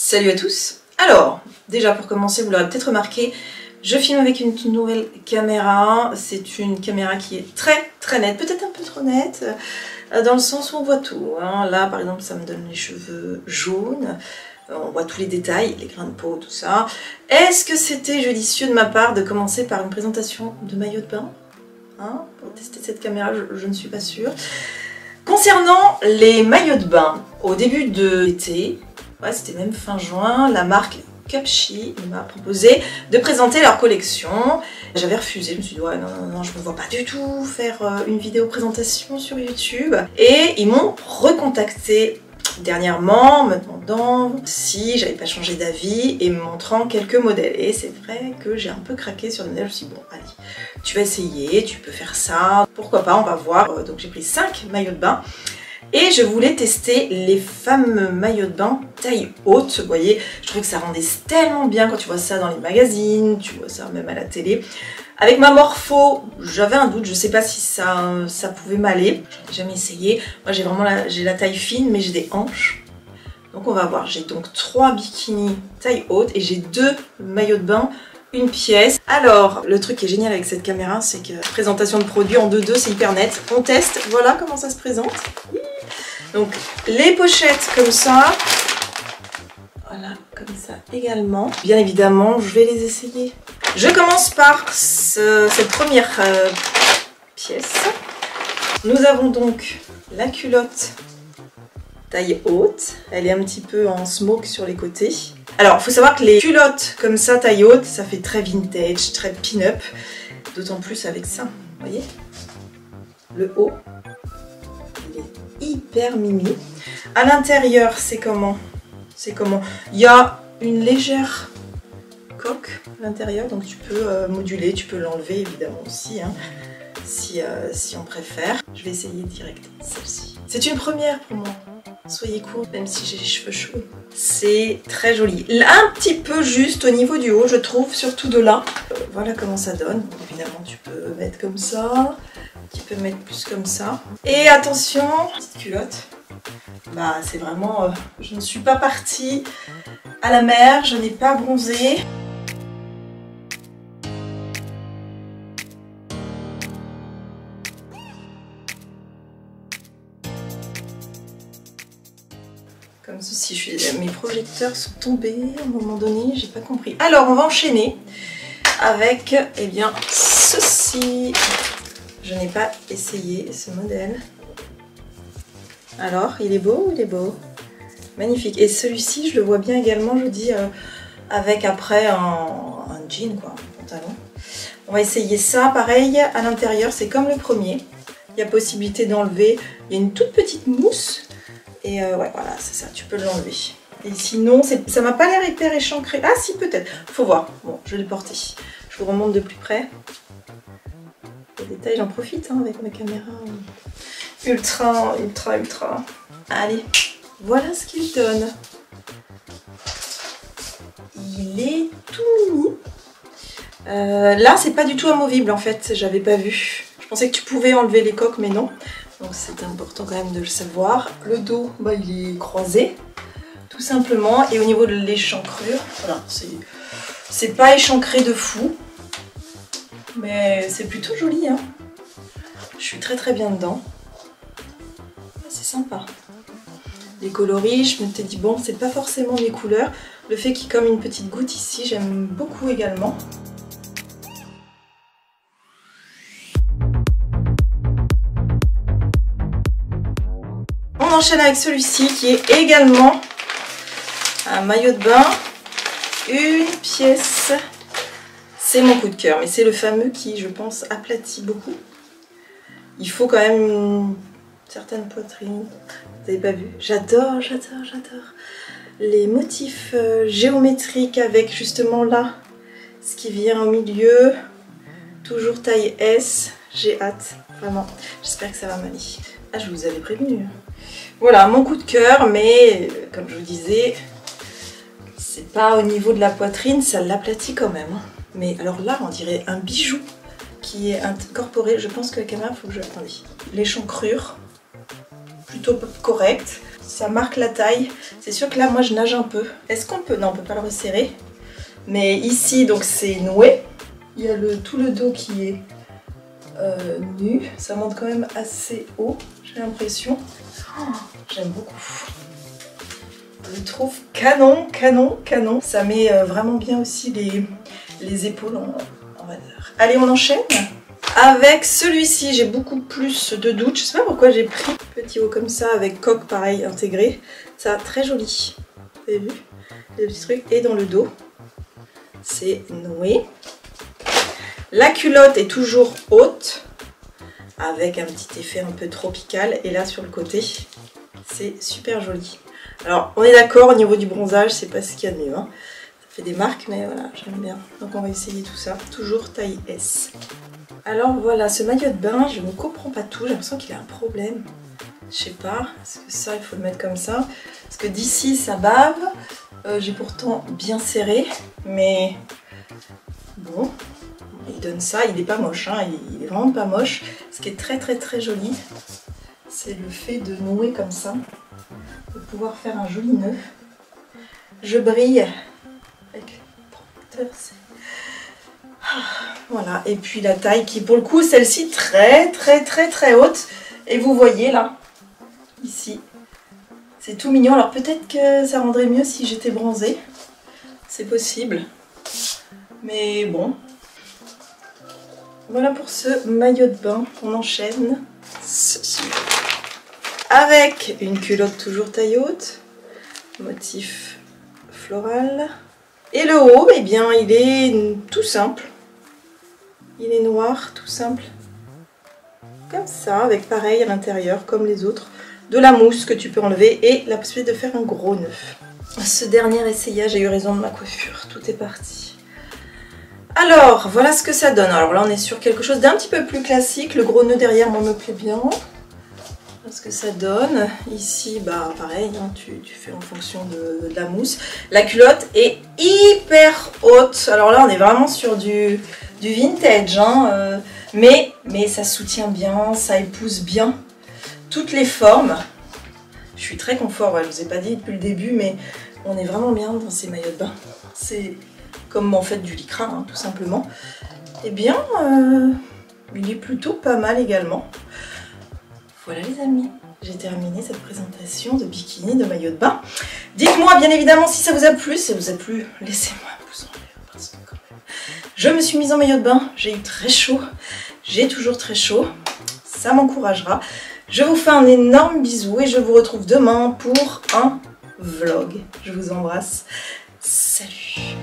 Salut à tous Alors, déjà pour commencer, vous l'aurez peut-être remarqué, je filme avec une nouvelle caméra. C'est une caméra qui est très très nette, peut-être un peu trop nette, euh, dans le sens où on voit tout. hein. Là, par exemple, ça me donne les cheveux jaunes. Euh, On voit tous les détails, les grains de peau, tout ça. Est-ce que c'était judicieux de ma part de commencer par une présentation de maillot de bain Hein, Pour tester cette caméra, je ne suis pas sûre. Concernant les maillots de bain, au début de l'été, ouais, c'était même fin juin, la marque Cupchi m'a proposé de présenter leur collection. J'avais refusé, je me suis dit ouais non non non je me vois pas du tout faire euh, une vidéo présentation sur YouTube. Et ils m'ont recontacté dernièrement me demandant si j'avais pas changé d'avis et me montrant quelques modèles. Et c'est vrai que j'ai un peu craqué sur le modèle, je me suis dit bon allez, tu vas essayer, tu peux faire ça, pourquoi pas, on va voir. Euh, Donc j'ai pris 5 maillots de bain. Et je voulais tester les fameux maillots de bain taille haute. Vous voyez, je trouvais que ça rendait tellement bien quand tu vois ça dans les magazines, tu vois ça même à la télé. Avec ma morpho, j'avais un doute, je sais pas si ça, ça pouvait m'aller. J'en ai jamais essayé. Moi j'ai vraiment la, la taille fine, mais j'ai des hanches. Donc on va voir. J'ai donc trois bikinis taille haute et j'ai deux maillots de bain une pièce. Alors, le truc qui est génial avec cette caméra, c'est que présentation de produits en 2-2, c'est hyper net. On teste, voilà comment ça se présente. Donc, les pochettes comme ça. Voilà, comme ça également. Bien évidemment, je vais les essayer. Je commence par ce- cette première euh, pièce. Nous avons donc la culotte taille haute. Elle est un petit peu en smoke sur les côtés. Alors, il faut savoir que les culottes comme ça, taille haute, ça fait très vintage, très pin-up. D'autant plus avec ça, vous voyez Le haut, hyper mimi. À l'intérieur, c'est comment? C'est comment? Il y a une légère coque à l'intérieur, donc tu peux euh, moduler, tu peux l'enlever évidemment aussi, hein, si, euh, si on préfère. Je vais essayer direct celle-ci. C'est une première pour moi. Soyez cool, même si j'ai les cheveux chauds. C'est très joli. Un petit peu juste au niveau du haut, je trouve, surtout de là. Euh, voilà comment ça donne. Évidemment, tu peux mettre comme ça. Tu peux mettre plus comme ça. Et attention, petite culotte. Bah, c'est vraiment... euh, je ne suis pas partie à la mer, je n'ai pas bronzé. Ceci, mes projecteurs sont tombés à un moment donné, j'ai pas compris. Alors, on va enchaîner avec, eh bien, ceci. Je n'ai pas essayé ce modèle. Alors, il est beau il est beau? Magnifique. Et celui-ci, je le vois bien également, je dis, euh, avec après un, un jean, quoi, un pantalon. On va essayer ça, pareil, à l'intérieur, c'est comme le premier. Il y a possibilité d'enlever, il y a une toute petite mousse. Et euh, ouais, voilà, c'est ça, tu peux l'enlever. Et sinon, ça m'a pas l'air hyper échancré. Ah si, peut-être. Faut voir. Bon, je vais le porter. Je vous remonte de plus près. Les détails, j'en profite hein, avec ma caméra. Ultra, ultra, ultra. Allez, voilà ce qu'il donne. Il est tout mini. Euh, là, c'est pas du tout amovible en fait, j'avais pas vu. Je pensais que tu pouvais enlever les coques, mais non. Donc c'est important quand même de le savoir. Le dos, bah, il est croisé, tout simplement. Et au niveau de l'échancrure, voilà, c'est pas échancré de fou, mais c'est plutôt joli. Hein. Je suis très très bien dedans. C'est sympa. Les coloris, je me suis dit bon, c'est pas forcément mes couleurs. Le fait qu'il y ait comme une petite goutte ici, j'aime beaucoup également. On enchaîne avec celui-ci qui est également un maillot de bain, une pièce. C'est mon coup de cœur, mais c'est le fameux qui, je pense, aplatit beaucoup. Il faut quand même une certaine poitrine. Vous n'avez pas vu? J'adore, j'adore, j'adore les motifs euh, géométriques avec justement là ce qui vient au milieu. Toujours taille S. J'ai hâte, vraiment. J'espère que ça va m'aller. Ah, je vous avais prévenu. Voilà, mon coup de cœur, mais euh, comme je vous disais, c'est pas au niveau de la poitrine, ça l'aplatit quand même. hein. Mais alors là, on dirait un bijou qui est incorporé. Je pense que la caméra, faut que je. Attendez. L'échancrure, plutôt correcte. ça marque la taille. C'est sûr que là, moi, je nage un peu. Est-ce qu'on peut Non, on peut pas le resserrer. Mais ici, donc, c'est noué. Il y a tout le dos qui est euh, nu. Ça monte quand même assez haut, l'impression. Oh, j'aime beaucoup. Je trouve canon, canon, canon. Ça met euh, vraiment bien aussi les, les épaules en, en Allez, on enchaîne avec celui-ci, j'ai beaucoup plus de doutes. Je sais pas pourquoi j'ai pris petit haut comme ça avec coque pareil intégré. Ça, très joli. Vous avez vu Les petits trucs. Et dans le dos, c'est noué. La culotte est toujours haute avec un petit effet un peu tropical. Et là, sur le côté, c'est super joli. Alors, on est d'accord, au niveau du bronzage, c'est pas ce qu'il y a de mieux. Hein. Ça fait des marques, mais voilà, j'aime bien. Donc, on va essayer tout ça. Toujours taille S. Alors voilà, ce maillot de bain, je ne comprends pas tout, j'ai l'impression qu'il a un problème. Je sais pas, est-ce que ça, il faut le mettre comme ça Parce que d'ici, ça bave. Euh, j'ai pourtant bien serré, mais donne ça. Il est pas moche, hein, il est vraiment pas moche. Ce qui est très très très joli, c'est le fait de nouer comme ça, de pouvoir faire un joli nœud. Je brille avec le protecteur, voilà, et puis la taille qui pour le coup, celle-ci très très très très haute. Et vous voyez là, ici, c'est tout mignon. Alors peut-être que ça rendrait mieux si j'étais bronzée. C'est possible. Mais bon. Voilà pour ce maillot de bain. On enchaîne. Avec une culotte toujours taille. Motif floral. Et le haut, eh bien, il est tout simple. Il est noir, tout simple. Comme ça, avec pareil à l'intérieur, comme les autres. De la mousse que tu peux enlever et la possibilité de faire un gros nœud. Ce dernier essayage, j'ai eu raison de ma coiffure. Tout est parti. Alors, voilà ce que ça donne. Alors là, on est sur quelque chose d'un petit peu plus classique. Le gros nœud derrière, moi, me plaît bien. Voilà ce que ça donne. Ici, bah pareil, hein, tu, fais en fonction de, la mousse. La culotte est hyper haute. Alors là, on est vraiment sur du vintage, hein, euh, mais, mais ça soutient bien, ça épouse bien toutes les formes. Je suis très confort, je ne vous ai pas dit depuis le début, mais on est vraiment bien dans ces maillots de bain. C'est comme en fait du lycra, hein, tout simplement. Eh bien, euh, il est plutôt pas mal également. Voilà les amis, j'ai terminé cette présentation de bikini, de maillot de bain. Dites-moi bien évidemment si ça vous a plu, si ça vous a plu, laissez-moi un pouce en l'air je me suis mise en maillot de bain, j'ai eu très chaud, j'ai toujours très chaud, ça m'encouragera. Je vous fais un énorme bisou et je vous retrouve demain pour un vlog. Je vous embrasse, salut